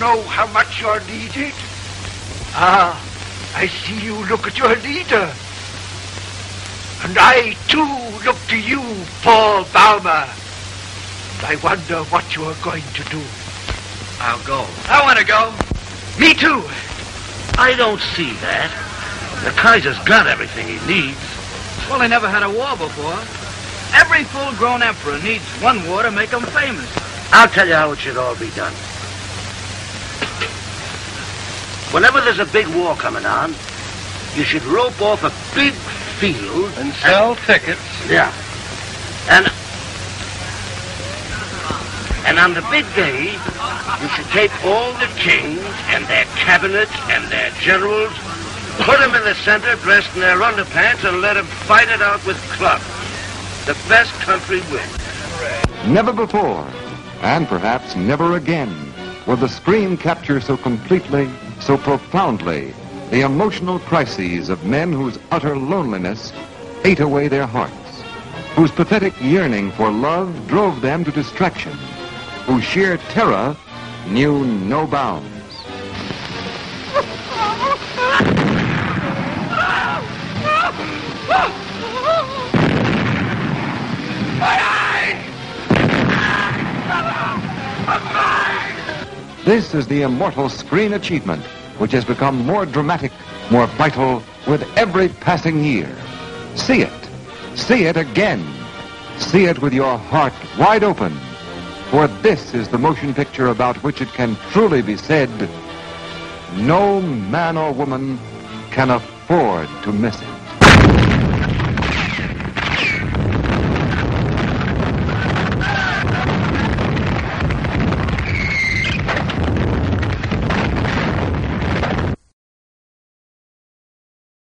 know how much you're needed? Ah, I see you look at your leader. And I, too, look to you, Paul Baumer. And I wonder what you are going to do. I'll go. I want to go. Me too. I don't see that. The Kaiser's got everything he needs. Well, they never had a war before. Every full-grown emperor needs one war to make him famous. I'll tell you how it should all be done. Whenever there's a big war coming on, you should rope off a big field And sell tickets. Yeah. And and on the big day, you should take all the kings and their cabinets and their generals, put them in the center dressed in their underpants and let them fight it out with clubs. The best country wins. Never before, and perhaps never again, will the screen capture so completely, so profoundly, the emotional crises of men whose utter loneliness ate away their hearts, whose pathetic yearning for love drove them to distraction, whose sheer terror knew no bounds. This is the immortal screen achievement, which has become more dramatic, more vital with every passing year. See it. See it again. See it with your heart wide open. For this is the motion picture about which it can truly be said, no man or woman can afford to miss it.